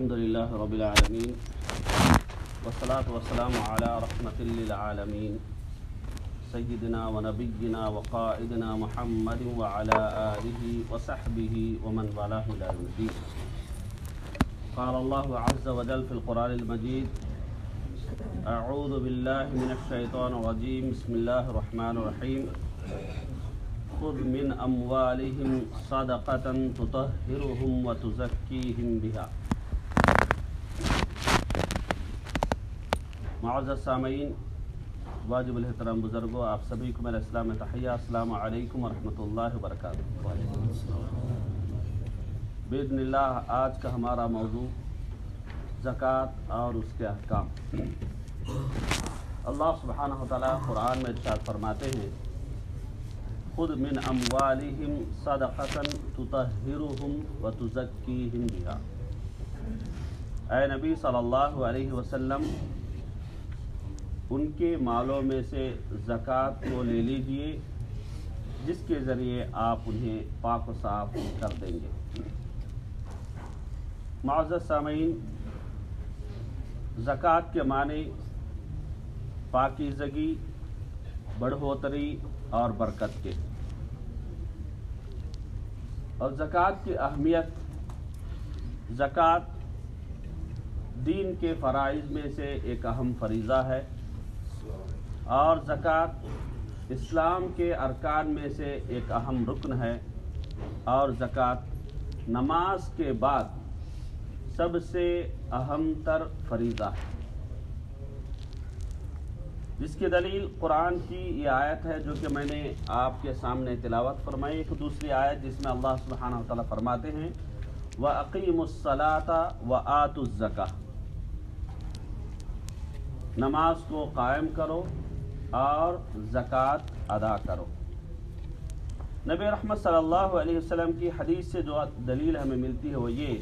الحمد لله رب العالمين والصلاة والسلام على رحمة للعالمين سيدنا ونبينا وقائدنا محمد وعلى آله وصحبه ومن والاه إلى يوم الدين. قال الله عز وجل في القرآن المجيد أعوذ بالله من الشيطان الرجيم. بسم الله الرحمن الرحيم. خذ من أموالهم صدقة تطهرهم وتزكيهم بها. معزز سامعین واجب الحترام بزرگوں، آپ سبھی کو میرا اسلام تحیہ، السلام علیکم ورحمۃ اللہ وبرکاتہ۔ بإذن اللہ، آج کا ہمارا موضوع زکوٰۃ اور اس کے احکام۔ اللہ سبحانہ و تعالیٰ قرآن میں ارشاد فرماتے ہیں خود من اموالہم صدقتا تطہرہم وتزکیہم بها اے نبی صلی اللہ علیہ وسلم ان کے مالوں میں سے زکوٰۃ کو لے لیجیے، جس کے ذریعے آپ انہیں پاک و صاف کر دیں گے۔ معزز سامعین، زکوٰۃ کے معنی پاکیزگی، بڑھوتری اور برکت کے۔ اور زکوٰۃ کی اہمیت، زکوٰۃ دین کے فرائض میں سے ایک اہم فریضہ ہے۔ اور زکوٰۃ اسلام کے ارکان میں سے ایک اہم رکن ہے اور زکوٰۃ نماز کے بعد سب سے اہم تر فریضہ ہے۔ جس کی دلیل قرآن کی یہ آیت ہے جو کہ میں نے آپ کے سامنے تلاوت فرمائی، ایک دوسری آیت جس میں اللہ سبحانہ و تعالیٰ فرماتے ہیں و عقیم الصلاۃ و آت الزکا نماز کو قائم کرو اور زکوٰۃ ادا کرو۔ نبی رحمت صلی اللہ علیہ وسلم کی حدیث سے جو دلیل ہمیں ملتی ہے وہ یہ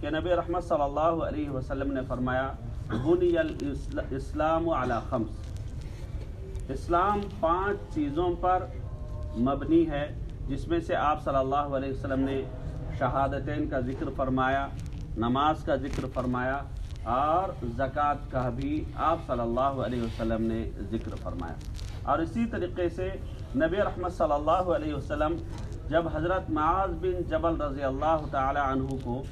کہ نبی رحمت صلی اللہ علیہ وسلم نے فرمایا، بنی الاسلام علی خمس۔ اسلام پانچ چیزوں پر مبنی ہے، جس میں سے آپ صلی اللہ علیہ وسلم نے شہادتین کا ذکر فرمایا، نماز کا ذکر فرمایا اور زکوٰۃ کا بھی آپ صلی اللہ علیہ وسلم نے ذکر فرمایا۔ اور اسی طریقے سے نبی رحمت صلی اللہ علیہ وسلم جب حضرت معاذ بن جبل رضی اللہ تعالی عنہ کو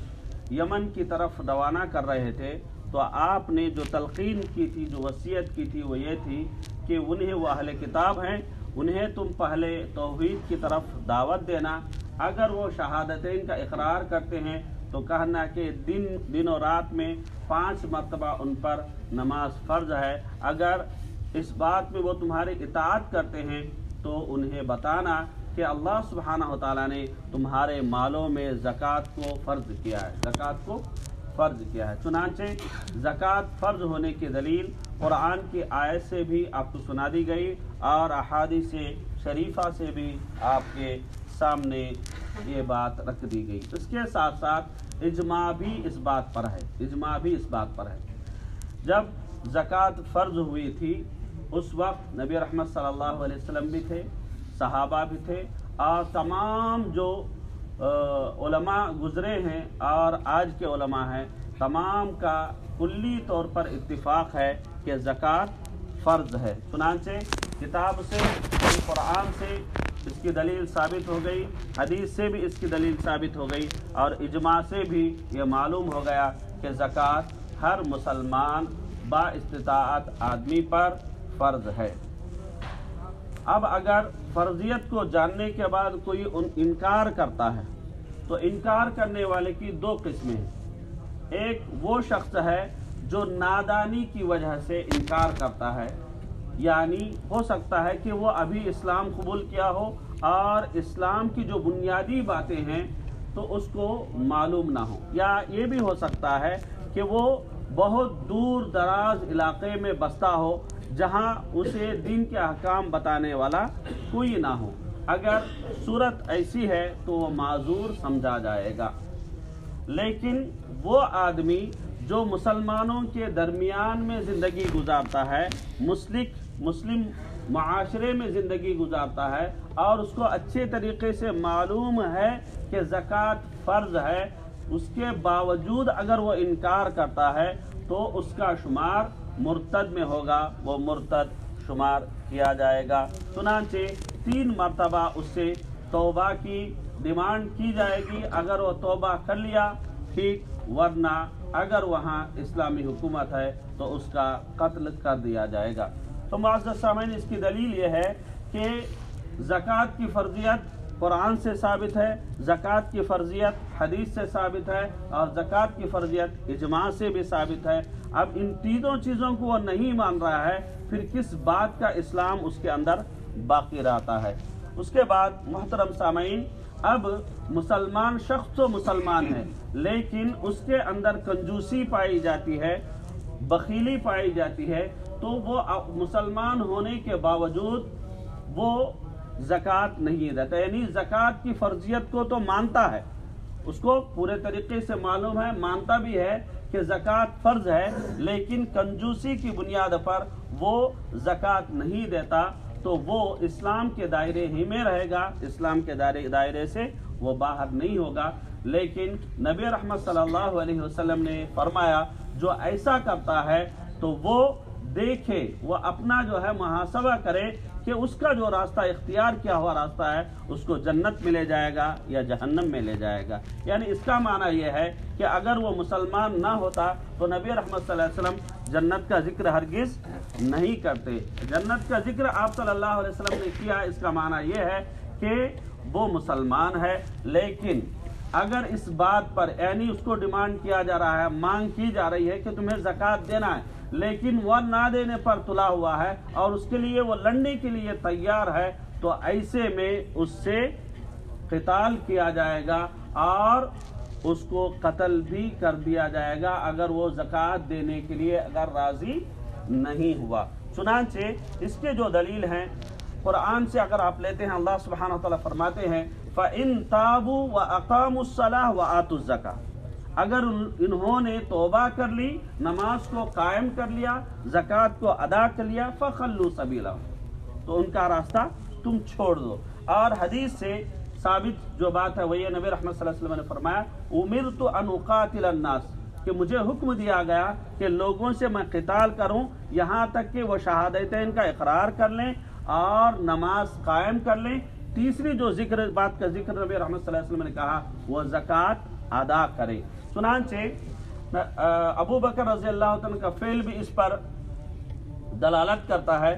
یمن کی طرف روانہ کر رہے تھے، تو آپ نے جو تلقین کی تھی، جو وصیت کی تھی، وہ یہ تھی کہ انہیں وہ اہل کتاب ہیں، انہیں تم پہلے توحید کی طرف دعوت دینا۔ اگر وہ شہادتین کا اقرار کرتے ہیں تو کہنا کہ دن دن و رات میں پانچ مرتبہ ان پر نماز فرض ہے۔ اگر اس بات میں وہ تمہاری اطاعت کرتے ہیں تو انہیں بتانا کہ اللہ سبحانہ و تعالیٰ نے تمہارے مالوں میں زکوٰۃ کو فرض کیا ہے۔ زکوٰۃ کو فرض کیا ہے۔ چنانچہ زکوٰۃ فرض ہونے کی دلیل قرآن کی آیت سے بھی آپ کو سنا دی گئی اور احادیث شریفہ سے بھی آپ کے سامنے یہ بات رکھ دی گئی۔ اس کے ساتھ ساتھ اجماع بھی اس بات پر ہے۔ اجماع بھی اس بات پر ہے۔ جب زکوٰۃ فرض ہوئی تھی، اس وقت نبی رحمت صلی اللہ علیہ وسلم بھی تھے، صحابہ بھی تھے، اور تمام جو علماء گزرے ہیں، اور آج کے علماء ہیں، تمام کا کلی طور پر اتفاق ہے کہ زکوٰۃ فرض ہے۔ چنانچہ کتاب سے، قرآن سے اس کی دلیل ثابت ہو گئی، حدیث سے بھی اس کی دلیل ثابت ہو گئی اور اجماع سے بھی یہ معلوم ہو گیا کہ زکوٰۃ ہر مسلمان با استطاعت آدمی پر فرض ہے۔ اب اگر فرضیت کو جاننے کے بعد کوئی انکار کرتا ہے، تو انکار کرنے والے کی دو قسمیں ہیں۔ ایک وہ شخص ہے جو نادانی کی وجہ سے انکار کرتا ہے یعنی ہو سکتا ہے کہ وہ ابھی اسلام قبول کیا ہو اور اسلام کی جو بنیادی باتیں ہیں تو اس کو معلوم نہ ہو یا یہ بھی ہو سکتا ہے کہ وہ بہت دور دراز علاقے میں بستا ہو جہاں اسے دین کے احکام بتانے والا کوئی نہ ہو۔ اگر صورت ایسی ہے تو وہ معذور سمجھا جائے گا۔ لیکن وہ آدمی جو مسلمانوں کے درمیان میں زندگی گزارتا ہے، مسلک مسلم معاشرے میں زندگی گزارتا ہے اور اس کو اچھے طریقے سے معلوم ہے کہ زکوٰۃ فرض ہے، اس کے باوجود اگر وہ انکار کرتا ہے تو اس کا شمار مرتد میں ہوگا، وہ مرتد شمار کیا جائے گا۔ چنانچہ تین مرتبہ اس سے توبہ کی ڈیمانڈ کی جائے گی، اگر وہ توبہ کر لیا، ٹھیک، ورنہ اگر وہاں اسلامی حکومت ہے تو اس کا قتل کر دیا جائے گا۔ تو معزز سامعین اس کی دلیل یہ ہے کہ زکوٰۃ کی فرضیت قرآن سے ثابت ہے، زکوٰۃ کی فرضیت حدیث سے ثابت ہے اور زکوٰۃ کی فرضیت اجماع سے بھی ثابت ہے۔ اب ان تینوں چیزوں کو وہ نہیں مان رہا ہے، پھر کس بات کا اسلام اس کے اندر باقی رہتا ہے؟ اس کے بعد محترم سامعین، اب مسلمان شخص تو مسلمان ہے، لیکن اس کے اندر کنجوسی پائی جاتی ہے، بخیلی پائی جاتی ہے۔ تو وہ مسلمان ہونے کے باوجود وہ زکوٰۃ نہیں دیتا یعنی زکوٰۃ کی فرضیت کو تو مانتا ہے، اس کو پورے طریقے سے معلوم ہے، مانتا بھی ہے کہ زکوٰۃ فرض ہے، لیکن کنجوسی کی بنیاد پر وہ زکوٰۃ نہیں دیتا، تو وہ اسلام کے دائرے ہی میں رہے گا، اسلام کے دائرے سے وہ باہر نہیں ہوگا۔ لیکن نبی رحمت صلی اللہ علیہ وسلم نے فرمایا، جو ایسا کرتا ہے تو وہ دیکھے، وہ اپنا جو ہے محاسبہ کرے کہ اس کا جو راستہ اختیار کیا ہوا راستہ ہے، اس کو جنت میں لے جائے گا یا جہنم میں لے جائے گا؟ یعنی اس کا معنی یہ ہے کہ اگر وہ مسلمان نہ ہوتا تو نبی رحمت صلی اللہ علیہ وسلم جنت کا ذکر ہرگز نہیں کرتے۔ جنت کا ذکر آپ صلی اللہ علیہ وسلم نے کیا، اس کا معنی یہ ہے کہ وہ مسلمان ہے، لیکن اگر اس بات پر یعنی اس کو ڈیمانڈ کیا جا رہا ہے، مانگ کی جا رہی ہے کہ تمہیں زکوٰۃ دینا ہے لیکن وہ نہ دینے پر تلا ہوا ہے اور اس کے لیے وہ لڑنے کے لیے تیار ہے، تو ایسے میں اس سے قتال کیا جائے گا اور اس کو قتل بھی کر دیا جائے گا اگر وہ زکوٰۃ دینے کے لیے اگر راضی نہیں ہوا۔ چنانچہ اس کے جو دلیل ہیں، قرآن سے اگر آپ لیتے ہیں، اللہ سبحانہ تعالیٰ فرماتے ہیں، فَإِن تَابُوا وَأَقَامُوا الصَّلَاةَ وَآتُوا الزَّكَاةَ۔ اگر انہوں نے توبہ کر لی، نماز کو قائم کر لیا، زکوٰۃ کو ادا کر لیا، فخلو سبیلا۔ تو ان کا راستہ تم چھوڑ دو۔ اور حدیث سے ثابت جو بات ہے وہ یہ نبی رحمت صلی اللہ علیہ وسلم نے فرمایا امر تو انقاتل الناس کہ مجھے حکم دیا گیا کہ لوگوں سے میں قتال کروں، یہاں تک کہ وہ شہادتین کا اقرار کر لیں اور نماز قائم کر لیں۔ تیسری جو ذکر، بات کا ذکر نبی رحمت صلی اللہ علیہ وسلم نے کہا، وہ زکوٰۃ ادا کریں۔ چنانچہ ابو بکر رضی اللہ عنہ کا فعل بھی اس پر دلالت کرتا ہے۔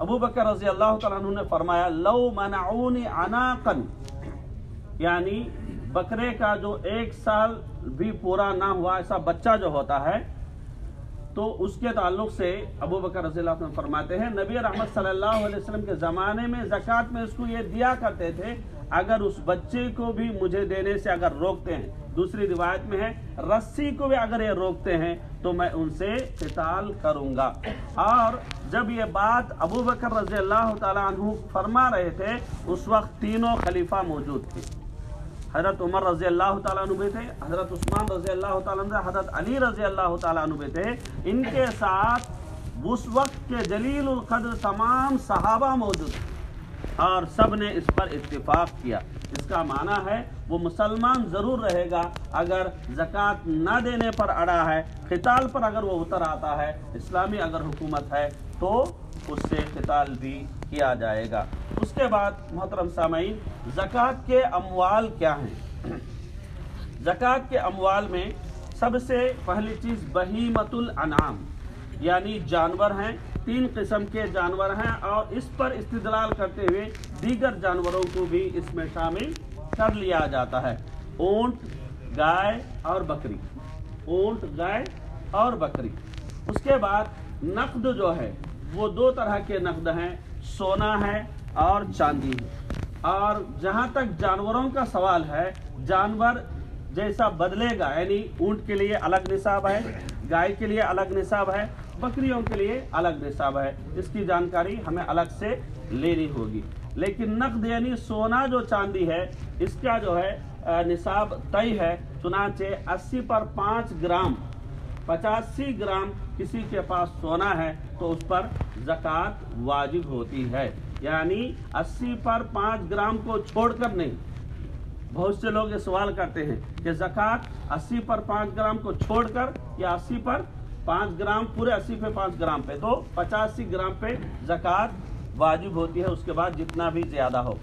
ابو بکر رضی اللہ عنہ نے فرمایا، لو منعونی عناقا یعنی بکرے کا جو ایک سال بھی پورا نہ ہوا، ایسا بچہ جو ہوتا ہے، تو اس کے تعلق سے ابو بکر رضی اللہ عنہ فرماتے ہیں، نبی رحمت صلی اللہ علیہ وسلم کے زمانے میں زکوٰۃ میں اس کو یہ دیا کرتے تھے، اگر اس بچے کو بھی مجھے دینے سے اگر روکتے ہیں دوسری روایت میں ہے، رسی کو بھی اگر یہ روکتے ہیں تو میں ان سے قتال کروں گا۔ اور جب یہ بات ابو بکر رضی اللہ تعالیٰ عنہ فرما رہے تھے، اس وقت تینوں خلیفہ موجود تھے۔ حضرت عمر رضی اللہ تعالیٰ عنہ تھے، حضرت عثمان رضی اللہ تعالیٰ عنہ، حضرت علی رضی اللہ تعالیٰ عنہ تھے۔ ان کے ساتھ اس وقت کے جلیل القدر تمام صحابہ موجود تھے۔ اور سب نے اس پر اتفاق کیا۔ اس کا معنی ہے وہ مسلمان ضرور رہے گا اگر زکوٰۃ نہ دینے پر اڑا ہے قتال پر اگر وہ اتر آتا ہے، اسلامی اگر حکومت ہے تو اس سے قتال بھی کیا جائے گا۔ اس کے بعد محترم سامعین، زکوٰۃ کے اموال کیا ہیں؟ زکوٰۃ کے اموال میں سب سے پہلی چیز بہیمت الانعام یعنی جانور ہیں تین قسم کے جانور ہیں اور اس پر استدلال کرتے ہوئے دیگر جانوروں کو بھی اس میں شامل کر لیا جاتا ہے۔ اونٹ، گائے اور بکری۔ اونٹ، گائے اور بکری۔ اس کے بعد نقد جو ہے، وہ دو طرح کے نقد ہیں۔ سونا ہے اور چاندی۔ ہے اور جہاں تک جانوروں کا سوال ہے، جانور جیسا بدلے گا یعنی اونٹ کے لیے الگ نصاب ہے، گائے کے لیے الگ نصاب ہے، بکریوں کے لیے الگ نصاب ہے، اس کی جانکاری ہمیں الگ سے لینی ہوگی۔ لیکن نقد یعنی سونا جو چاندی ہے، اس کا جو ہے نصاب طے ہے۔ چنانچہ اسی پر پانچ گرام، پچاسی گرام کسی کے پاس سونا ہے، تو اس پر زکوٰۃ واجب ہوتی ہے۔ یعنی اسی پر پانچ گرام کو چھوڑ کر نہیں بہت سے لوگ یہ سوال کرتے ہیں کہ زکوٰۃ اسی پر پانچ گرام کو چھوڑ کر یا اسی پر پانچ گرام، پورے اسی پہ پانچ گرام پہ تو پچاسی گرام پہ زکوٰۃ واجب ہوتی ہے، اس کے بعد جتنا بھی زیادہ ہو۔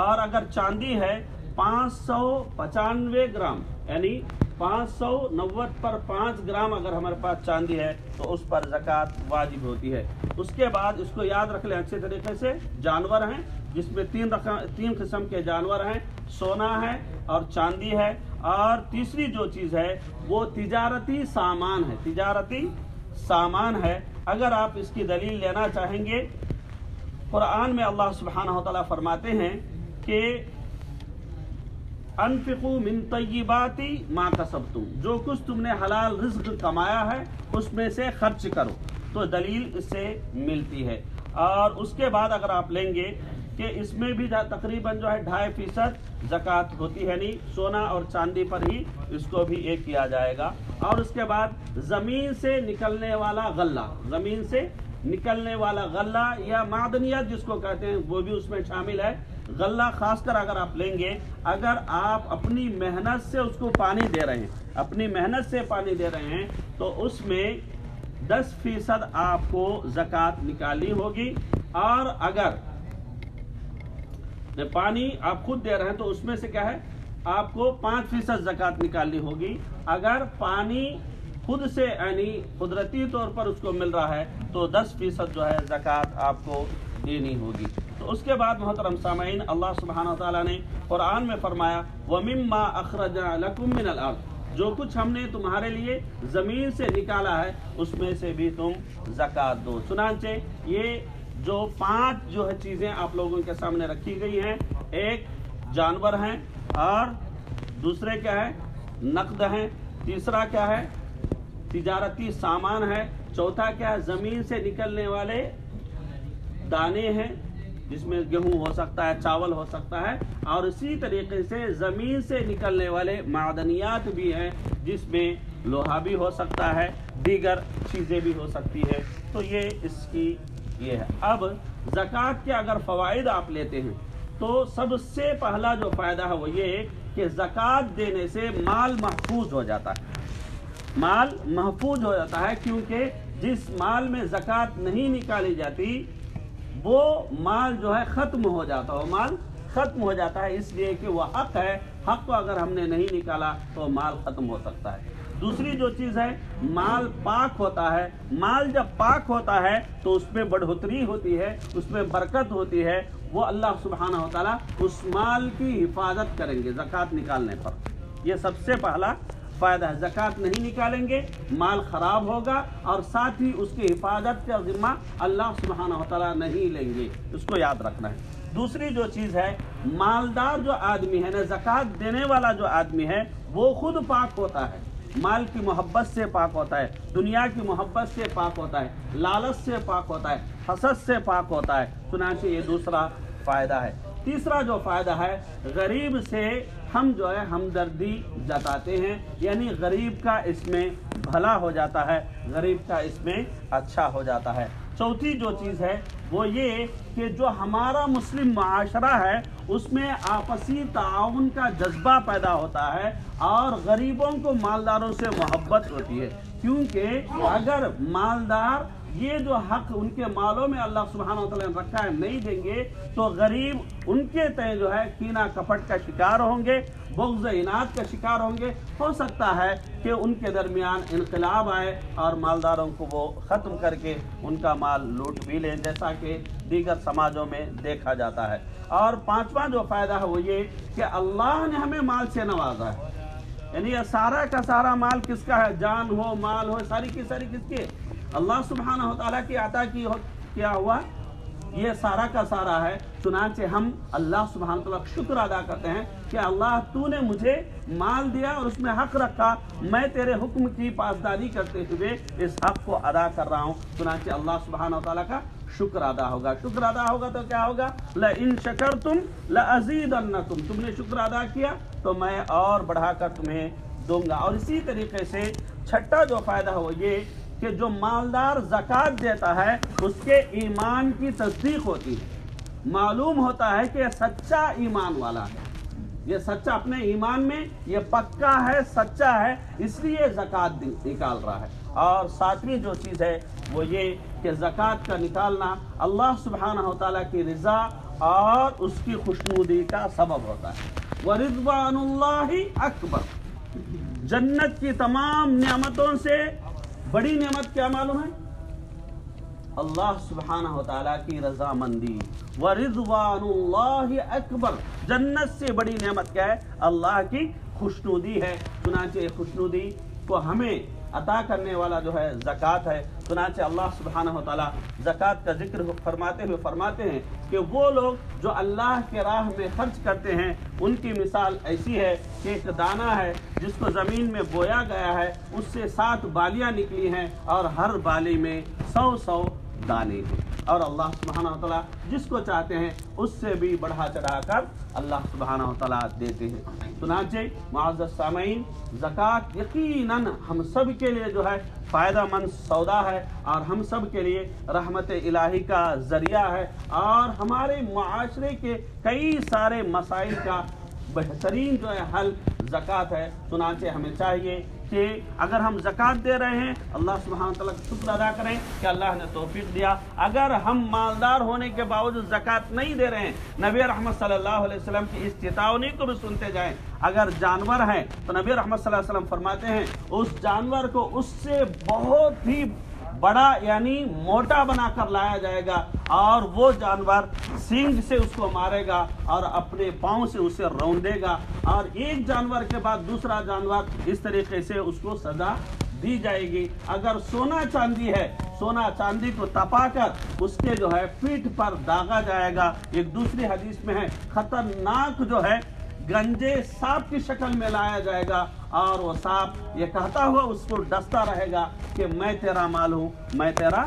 اور اگر چاندی ہے پانچ سو پچانوے گرام یعنی پانچ سو نوت پر پانچ گرام اگر ہمارے پاس چاندی ہے، تو اس پر زکوٰۃ واجب ہوتی ہے۔ اس کے بعد اس کو یاد رکھ لیں اچھے طریقے سے، جانور ہیں جس میں تین تین قسم کے جانور ہیں، سونا ہے اور چاندی ہے۔ اور تیسری جو چیز ہے، وہ تجارتی سامان ہے۔ تجارتی سامان ہے۔ اگر آپ اس کی دلیل لینا چاہیں گے، قرآن میں اللہ سبحانہ تعالیٰ فرماتے ہیں کہ انفقو من طیباتی ما کسبتم۔ جو کچھ تم نے حلال رزق کمایا ہے، اس میں سے خرچ کرو۔ تو دلیل اس سے ملتی ہے۔ اور اس کے بعد اگر آپ لیں گے کہ اس میں بھی تقریباً جو ہے ڈھائی فیصد زکوٰۃ ہوتی ہے نہیں، سونا اور چاندی پر ہی اس کو بھی ایک کیا جائے گا۔ اور اس کے بعد زمین سے نکلنے والا غلہ، زمین سے نکلنے والا غلہ یا معدنیات جس کو کہتے ہیں، وہ بھی اس میں شامل ہے۔ غلہ خاص کر اگر آپ لیں گے، اگر آپ اپنی محنت سے اس کو پانی دے رہے ہیں، اپنی محنت سے پانی دے رہے ہیں، تو اس میں دس فیصد آپ کو زکوٰۃ نکالنی ہوگی۔ اور اگر پانی آپ خود دے رہے ہیں تو اس میں سے کیا ہے؟ آپ کو پانچ فیصد زکوٰۃ نکالنی ہوگی۔ اگر پانی خود سے یعنی قدرتی طور پر اس کو مل رہا ہے تو دس فیصد جو ہے زکوٰۃ آپ کو دینی ہوگی۔ تو اس کے بعد محترم سامعین، اللہ سبحانہ تعالیٰ نے قرآن میں فرمایا، وَمِمَّا أَخْرَجَا لَكُم مِّنَ الْأَرْضِ۔ جو کچھ ہم نے تمہارے لیے زمین سے نکالا ہے، اس میں سے بھی تم زکوٰۃ دو۔ چنانچہ یہ جو پانچ جو ہے چیزیں آپ لوگوں کے سامنے رکھی گئی ہیں، ایک جانور ہیں اور دوسرے کیا ہے، نقد ہیں، تیسرا کیا ہے، تجارتی سامان ہے چوتھا کیا ہے، زمین سے نکلنے والے دانے ہیں، جس میں گیہوں ہو سکتا ہے، چاول ہو سکتا ہے، اور اسی طریقے سے زمین سے نکلنے والے معدنیات بھی ہیں، جس میں لوہا بھی ہو سکتا ہے، دیگر چیزیں بھی ہو سکتی ہے تو یہ اس کی یہ ہے۔ اب زکوٰۃ کے اگر فوائد آپ لیتے ہیں، تو سب سے پہلا جو فائدہ ہے وہ یہ کہ زکوٰۃ دینے سے مال محفوظ ہو جاتا ہے۔ مال محفوظ ہو جاتا ہے کیونکہ جس مال میں زکوٰۃ نہیں نکالی جاتی، وہ مال جو ہے ختم ہو جاتا ہے مال ختم ہو جاتا ہے۔ اس لیے کہ وہ حق ہے، حق کو اگر ہم نے نہیں نکالا تو مال ختم ہو سکتا ہے۔ دوسری جو چیز ہے، مال پاک ہوتا ہے۔ مال جب پاک ہوتا ہے، تو اس میں بڑھوتری ہوتی ہے، اس میں برکت ہوتی ہے۔ وہ اللہ سبحانہ و تعالیٰ اس مال کی حفاظت کریں گے، زکوٰۃ نکالنے پر۔ یہ سب سے پہلا فائدہ ہے۔ زکوٰۃ نہیں نکالیں گے، مال خراب ہوگا اور ساتھ ہی اس کی حفاظت کا ذمہ اللہ سبحانہ و تعالیٰ نہیں لیں گے۔ اس کو یاد رکھنا ہے۔ دوسری جو چیز ہے، مالدار جو آدمی ہے نا، زکوٰۃ دینے والا جو آدمی ہے، وہ خود پاک ہوتا ہے۔ مال کی محبت سے پاک ہوتا ہے، دنیا کی محبت سے پاک ہوتا ہے، لالچ سے پاک ہوتا ہے، حسد سے پاک ہوتا ہے۔ چنانچہ یہ دوسرا فائدہ ہے۔ تیسرا جو فائدہ ہے، غریب سے ہم جو ہے، ہمدردی جتاتے ہیں۔ یعنی غریب کا اس میں بھلا ہو جاتا ہے، غریب کا اس میں اچھا ہو جاتا ہے۔ چوتھی جو چیز ہے وہ یہ کہ جو ہمارا مسلم معاشرہ ہے، اس میں آپسی تعاون کا جذبہ پیدا ہوتا ہے اور غریبوں کو مالداروں سے محبت ہوتی ہے۔ کیونکہ اگر مالدار یہ جو حق ان کے مالوں میں اللہ سبحانہ وتعالی نے رکھا ہے، نہیں دیں گے، تو غریب ان کے تئیں جو ہے کینا کپٹ کا شکار ہوں گے، بغض انعد کا شکار ہوں گے۔ ہو سکتا ہے کہ ان کے درمیان انقلاب آئے اور مالداروں کو وہ ختم کر کے ان کا مال لوٹ بھی لیں، جیسا کہ دیگر سماجوں میں دیکھا جاتا ہے۔ اور پانچواں جو فائدہ ہے وہ یہ کہ اللہ نے ہمیں مال سے نوازا ہے۔ یعنی یہ سارا کا سارا مال کس کا ہے؟ جان ہو، مال ہو، ساری کی ساری کس کی؟ اللہ سبحانہ و تعالیٰ کی عطا کی کیا ہوا؟ یہ سارا کا سارا ہے۔ چنانچہ ہم اللہ سبحانہ تعالیٰ شکر ادا کرتے ہیں کہ اللہ تو نے مجھے مال دیا اور اس میں حق رکھا۔ میں تیرے حکم کی پاسداری کرتے ہوئے اس حق کو ادا کر رہا ہوں۔ چنانچہ اللہ سبحانہ و تعالیٰ کا شکر ادا ہوگا۔ شکر ادا ہوگا تو کیا ہوگا؟ ان شکر تم تم نے شکر ادا کیا تو میں اور بڑھا کر تمہیں دوں گا۔ اور اسی طریقے سے چھٹا جو فائدہ ہو یہ کہ جو مالدار زکوٰۃ دیتا ہے، اس کے ایمان کی تصدیق ہوتی ہے۔ معلوم ہوتا ہے کہ سچا ایمان والا ہے۔ یہ سچا اپنے ایمان میں، یہ پکا ہے، سچا ہے، اس لیے زکوٰۃ نکال رہا ہے۔ اور ساتویں جو چیز ہے، وہ یہ کہ زکوٰۃ کا نکالنا اللہ سبحانہ و تعالیٰ کی رضا اور اس کی خوشنودی کا سبب ہوتا ہے۔ وَرِضْوَانُ اللَّهِ اکبر جنت کی تمام نعمتوں سے بڑی نعمت کیا معلوم ہے؟ اللہ سبحانہ و تعالیٰ کی رضا مندی ورضوان اللہ اکبر جنت سے بڑی نعمت کیا ہے؟ اللہ کی خوشنودی ہے۔ چنانچہ خوشنودی کو ہمیں عطا کرنے والا جو ہے زکوٰۃ ہے، چنانچہ اللہ سبحانہ و تعالیٰ زکوٰۃ کا ذکر فرماتے ہوئے فرماتے ہیں کہ وہ لوگ جو اللہ کے راہ میں خرچ کرتے ہیں، ان کی مثال ایسی ہے کہ ایک دانہ ہے جس کو زمین میں بویا گیا ہے، اس سے سات بالیاں نکلی ہیں اور ہر بالی میں سو سو دانے ہیں اور اللہ سبحانہ و تعالیٰ جس کو چاہتے ہیں، اس سے بھی بڑھا چڑھا کر اللہ سبحانہ و تعالیٰ دیتے ہیں۔ چنانچہ معزز سامعین زکوٰۃ یقیناً ہم سب کے لیے جو ہے فائدہ مند سودا ہے، اور ہم سب کے لیے رحمت الہی کا ذریعہ ہے۔ اور ہمارے معاشرے کے کئی سارے مسائل کا بہترین جو ہے حل زکوٰۃ ہے، چنانچہ ہمیں چاہیے کہ اگر ہم زکوٰۃ دے رہے ہیں، اللہ سبحانہ تعالیٰ کا شکر ادا کریں کہ اللہ نے توفیق دیا۔ اگر ہم مالدار ہونے کے باوجود زکوٰۃ نہیں دے رہے ہیں، نبی رحمت صلی اللہ علیہ وسلم کی اس چیتاونی کو بھی سنتے جائیں۔ اگر جانور ہیں تو نبی رحمت صلی اللہ علیہ وسلم فرماتے ہیں، اس جانور کو اس سے بہت ہی بڑا یعنی موٹا بنا کر لایا جائے گا اور وہ جانور سینگ سے اس کو مارے گا اور اپنے پاؤں سے اسے روندے گا اور ایک جانور کے بعد دوسرا جانور اس طریقے سے اس کو سزا دی جائے گی۔ اگر سونا چاندی ہے، سونا چاندی کو تپا کر اس کے جو ہے پیٹ پر داغا جائے گا۔ ایک دوسری حدیث میں ہے، خطرناک جو ہے گنجے سانپ کی شکل میں لایا جائے گا اور وہ سانپ یہ کہتا ہوا اس کو ڈستا رہے گا کہ میں تیرا مال ہوں، میں تیرا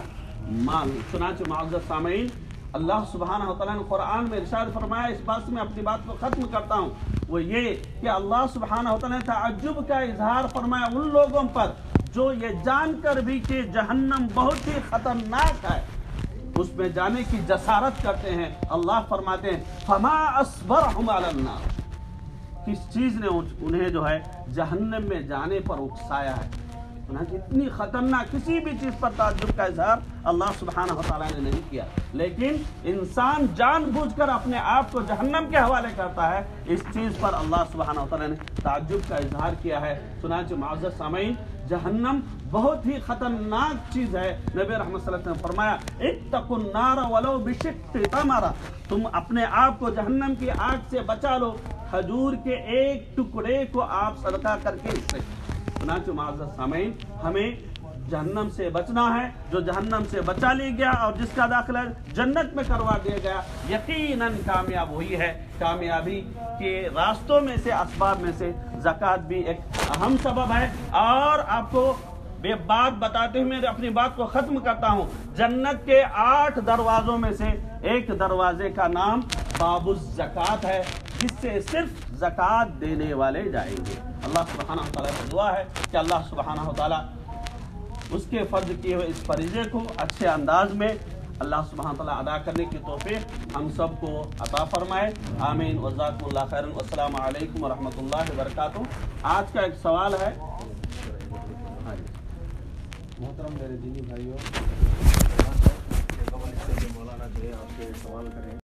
مال ہوں۔ چنانچہ معذر سامعین، اللہ سبحانہ و تعالیٰ نے قرآن میں ارشاد فرمایا، اس بات سے میں اپنی بات کو ختم کرتا ہوں۔ وہ یہ کہ اللہ سبحانہ و نے تعجب کا اظہار فرمایا ان لوگوں پر جو یہ جان کر بھی کہ جہنم بہت ہی خطرناک ہے۔ اس میں جانے کی جسارت کرتے ہیں۔ اللہ فرماتے ہیں، فما علی النار۔ کس چیز نے انہیں جو ہے جہنم میں جانے پر اکسایا ہے؟ اتنی خطرناک کسی بھی چیز پر تعجب کا اظہار اللہ سبحانہ و تعالیٰ نے نہیں کیا۔ لیکن انسان جان بوجھ کر اپنے آپ کو جہنم کے حوالے کرتا ہے، اس چیز پر اللہ سبحانہ و تعالیٰ نے تعجب کا اظہار کیا ہے۔ چنانچہ معذر سامعین، جہنم بہت ہی خطرناک چیز ہے۔ نبی رحمت صلی اللہ علیہ وسلم نے فرمایا، اتقوا النار ولو بشق تمرہ تم اپنے آپ کو جہنم کی آگ سے بچا لو۔ کھجور کے ایک ٹکڑے کو آپ صدقہ کر کے اس سے چنانچہ معزز سامعین، ہمیں جہنم سے بچنا ہے، جو جہنم سے بچا لی گیا اور جس کا داخلہ جنت میں کروا دیا گیا، یقیناً کامیاب ہوئی ہے۔ کامیابی کے راستوں میں سے، اسباب میں سے زکوٰۃ بھی ایک اہم سبب ہے۔ اور آپ کو بے بات بتاتے ہوئے میں اپنی بات کو ختم کرتا ہوں۔ جنت کے آٹھ دروازوں میں سے ایک دروازے کا نام باب الزکات ہے۔ جس سے صرف زکوٰۃ دینے والے جائیں گے۔ اللہ سبحانہ و تعالیٰ سے دعا ہے کہ اللہ سبحانہ و تعالیٰ اس کے فرض کیے ہوئے اس فریضے کو اچھے انداز میں اللہ سبحانہ تعالیٰ ادا کرنے کی توفیق ہم سب کو عطا فرمائے۔ آمین۔ وزاک اللہ خیر السلام علیکم ورحمۃ اللہ وبرکاتہ۔ آج کا ایک سوال ہے۔ محترم میرے دینی بھائیوں مولانا جو ہے آپ سے سوال کریں۔